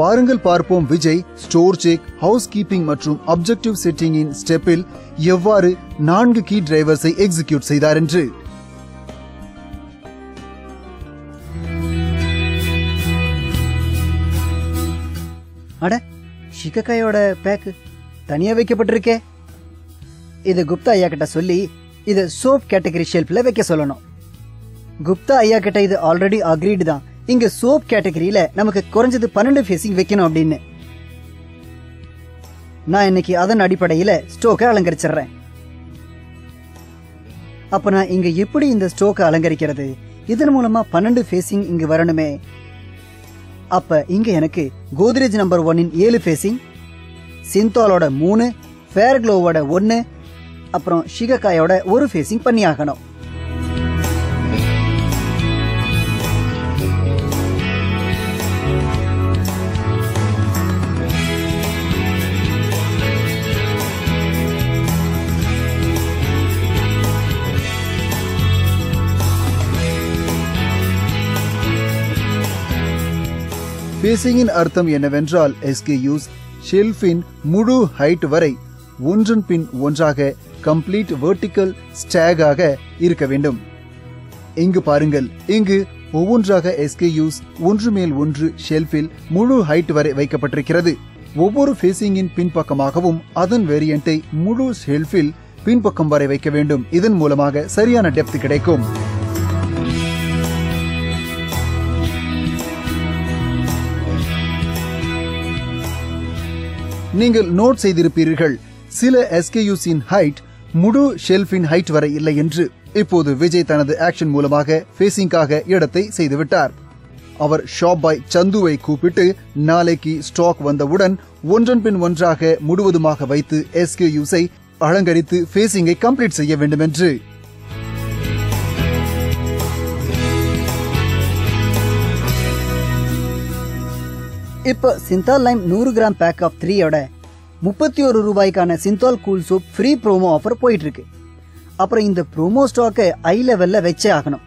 வாருங்கள் பார்ப்போம் Vijay store check house keeping மற்றும் அப்ஜெக்டிவ் செட்டிங்கின் ஸ்டெப்பில் எவ்வாறு நான்கு கீ டிரைவர்ஸை எக்ஸிக்யூட் செய்தார் என்று. அட ஷிகக்காயோட பேக்கு தனியா வைக்கப்பட்டிருக்கே. இது குப்தா ஐயா கிட்ட சொல்லி இது சோப் கேட்டகரி ஷெல்ஃபில் வைக்க சொல்லணும். குப்தா ஐயா கிட்ட இது ஆல்ரெடி அக்ரீடு தான். இங்க சோப் கேட்டகரியில நமக்கு குறைஞ்சது பன்னெண்டு ஃபேஸிங் வைக்கணும் அப்படின்னு. நான் இன்னைக்கு அதன் அடிப்படையில ஸ்டோக்கை அலங்கரிச்சிடுறேன். அப்ப நான் இங்க எப்படி இந்த ஸ்டோக்கை அலங்கரிக்கிறது? இதன் மூலமா பன்னெண்டு ஃபேஸிங் இங்க வரணுமே. அப்ப இங்க எனக்கு கோத்ரேஜ் நம்பர் ஒன்னின் ஏழு ஃபேஸிங் சிந்தாலோட மூணு ஃபேர் க்ளோவோட ஒன்று அப்புறம் ஷிகக்காயோட ஒரு ஃபேஸிங் பண்ணி ஆகணும் பேசிங்கின் அர்த்தம் என்னவென்றால் எஸ்கேயூஸ் ஷெல்ஃபின் முழு ஹைட் வரை ஒன்றன் பின் ஒன்றாக கம்ப்ளீட் வெர்டிக்கல் ஸ்டாகாக இருக்க வேண்டும். இங்கு பாருங்கள் இங்கு ஒவ்வொன்றாக எஸ்கேயூஸ் ஒன்று மேல் ஒன்று ஷெல்ஃபில் முழு ஹைட் வரை வைக்கப்பட்டிருக்கிறது. ஒவ்வொரு ஃபேசிங்கின் பின்பக்கமாகவும் அதன் வேரியண்டை முழு ஷெல்ஃபில் பின்பக்கம் வரை வைக்க வேண்டும். இதன் மூலமாக சரியான டெப்த் கிடைக்கும். நீங்கள் நோட் செய்திருப்பீர்கள். சில எஸ்கேயூஸின் ஹைட் முழு ஷெல்ஃபின் ஹைட் வரை இல்லை என்று. இப்போது விஜய் தனது ஆக்ஷன் மூலமாக ஃபேசிங்காக இடத்தை செய்துவிட்டார். அவர் ஷாப் பாய் சந்துவை கூப்பிட்டு நாளைக்கு ஸ்டாக் வந்தவுடன் ஒன்றன் பின் ஒன்றாக முழுவதுமாக வைத்து எஸ்கேயூஸை அலங்கரித்து ஃபேசிங்கை கம்ப்ளீட் செய்ய வேண்டும் என்று இப்போ சிந்தால் லைம் நூறு கிராம் பேக் ஆஃப் த்ரீயோட முப்பத்தி ஒரு ரூபாய்க்கான Cinthol cool soap free promo offer போயிட்டு இருக்கு அப்புறம் இந்த ப்ரோமோ ஸ்டாக்கை ஐ லெவல்ல வச்சே ஆகணும்.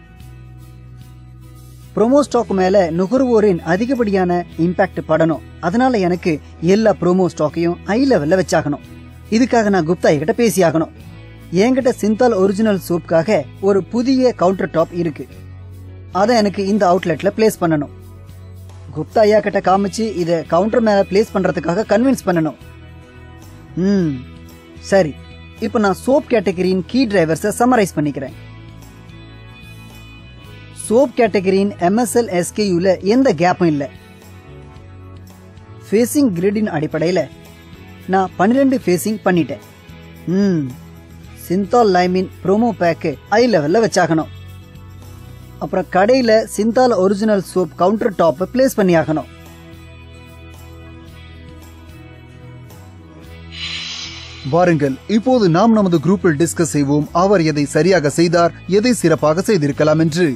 ப்ரோமோ ஸ்டாக் மேல நுகர்வோரின் அதிகப்படியான இம்பாக்ட் படணும். அதனால எனக்கு எல்லா ப்ரோமோ ஸ்டாக்கையும் ஐ லெவல்ல வச்சாகணும். இதுக்காக நான் குப்தா கிட்ட பேசி ஆகணும். என்கிட்ட சிந்தால் ஒரிஜினல் சோப்புக்காக ஒரு புதிய கவுண்டர் டாப் இருக்கு. அதை எனக்கு இந்த அவுட்லெட்ல பிளேஸ் பண்ணணும். குப்தா ஐயா கிட்ட காமிச்சு இத கவுண்டர் மேல பிளேஸ் பண்றதுக்காக கன்வின்ஸ் பண்ணணும். ம் சரி. இப்போ நான் சோப் கேட்டகரியின் கீ டிரைவர்ஸை சம்மரைஸ் பண்ணிக்கிறேன். சோப் கேட்டகரியின் எம்எஸ்எல் எஸ்கேயூல எந்த கேப்பும் இல்லை. ஃபேஸிங் கிரிடின் அடிப்படையில் நான் பன்னிரெண்டு ஃபேஸிங் பண்ணிட்டேன். ம் சிந்தால் லைமின் ப்ரோமோ பேக்கு ஐ லெவலில் வச்சாகணும். அப்புறம் கடையில் சிந்தால் ஒரிஜினல் சோப் கவுண்டர் டாப்பை பிளேஸ் பண்ணி ஆகணும் வாருங்கள் இப்போது நாம் நமது குரூப்பில் டிஸ்கஸ் செய்வோம் அவர் எதை சரியாக செய்தார் எதை சிறப்பாக செய்திருக்கலாம் என்று.